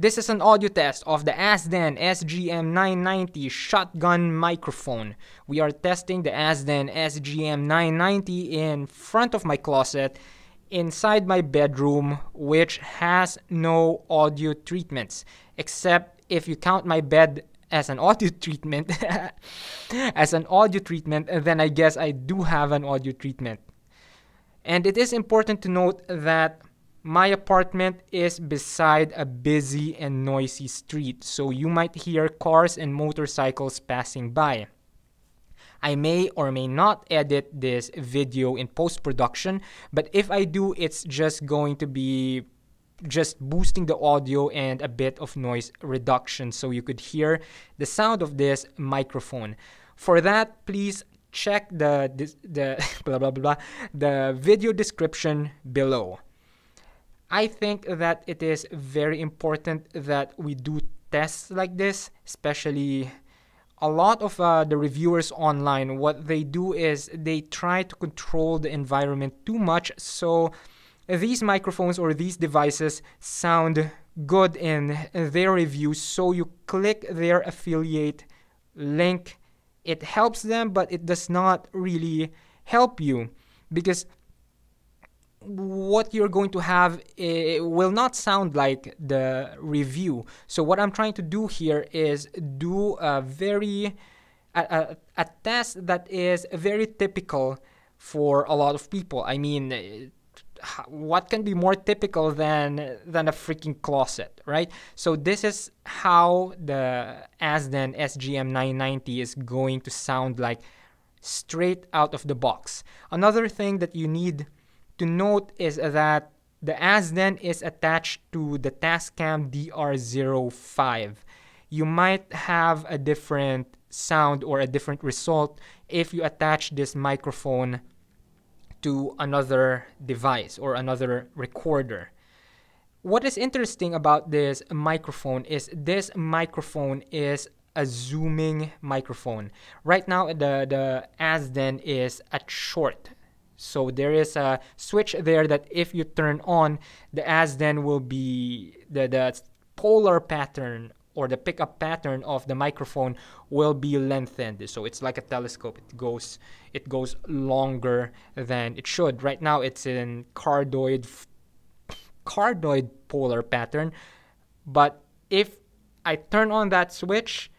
This is an audio test of the Azden SGM990 shotgun microphone. We are testing the Azden SGM990 in front of my closet inside my bedroom which has no audio treatments except if you count my bed as an audio treatment as an audio treatment then I guess I do have an audio treatment. And it is important to note that my apartment is beside a busy and noisy street, so you might hear cars and motorcycles passing by. I may or may not edit this video in post production, but if I do, it's just going to be just boosting the audio and a bit of noise reduction so you could hear the sound of this microphone. For that, please check the the blah blah blah the video description below. I think that it is very important that we do tests like this, especially a lot of uh, the reviewers online. What they do is they try to control the environment too much, so these microphones or these devices sound good in their reviews. So you click their affiliate link. It helps them, but it does not really help you because what you're going to have eh, will not sound like the review. So what I'm trying to do here is do a very a, a, a test that is very typical for a lot of people. I mean, eh, what can be more typical than than a freaking closet, right? So this is how the Azden SGM 990 is going to sound like straight out of the box. Another thing that you need to note is that the Azden is attached to the Tascam DR05. You might have a different sound or a different result if you attach this microphone to another device or another recorder. What is interesting about this microphone is this microphone is a zooming microphone. Right now the the Azden is at short so there is a switch there that if you turn on, the Azden will be the, the polar pattern or the pickup pattern of the microphone will be lengthened. So it's like a telescope. It goes it goes longer than it should. Right now it's in cardioid cardioid polar pattern, but if I turn on that switch,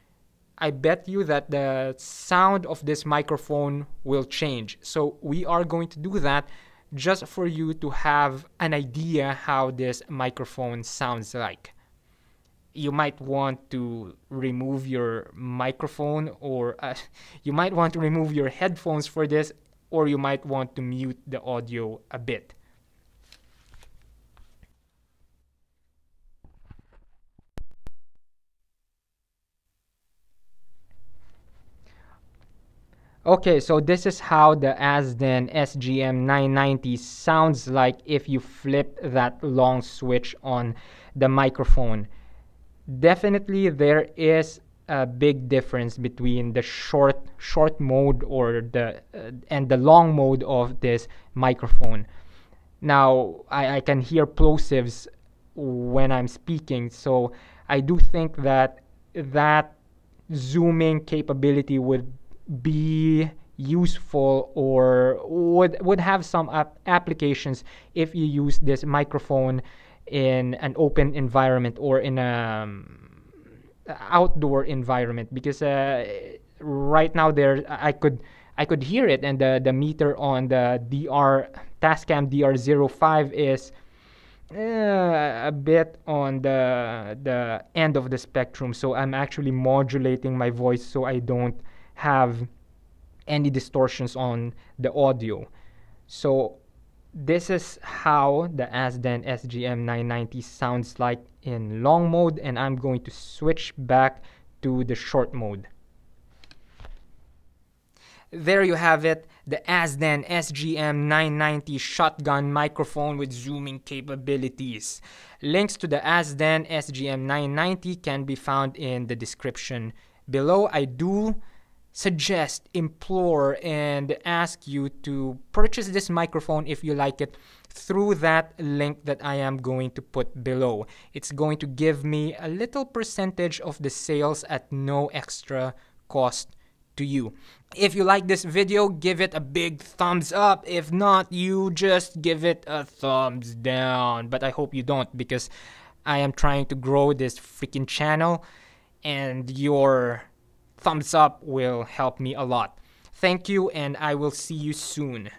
I bet you that the sound of this microphone will change. So we are going to do that just for you to have an idea how this microphone sounds like. You might want to remove your microphone or uh, you might want to remove your headphones for this or you might want to mute the audio a bit. Okay, so this is how the Azden SGM990 sounds like if you flip that long switch on the microphone. Definitely there is a big difference between the short short mode or the uh, and the long mode of this microphone. Now I, I can hear plosives when I'm speaking, so I do think that that zooming capability would be useful or would would have some ap- applications if you use this microphone in an open environment or in a um, outdoor environment because uh, right now there I could I could hear it and the the meter on the DR Tascam DR05 is uh, a bit on the the end of the spectrum. So I'm actually modulating my voice so I don't have any distortions on the audio. So this is how the Azden SGM990 sounds like in long mode and I'm going to switch back to the short mode. There you have it, the Azden SGM990 shotgun microphone with zooming capabilities. Links to the Azden SGM990 can be found in the description below. I do suggest, implore, and ask you to purchase this microphone if you like it through that link that I am going to put below. It's going to give me a little percentage of the sales at no extra cost to you. If you like this video, give it a big thumbs up. If not, you just give it a thumbs down. But I hope you don't because I am trying to grow this freaking channel and your thumbs up will help me a lot. Thank you and I will see you soon.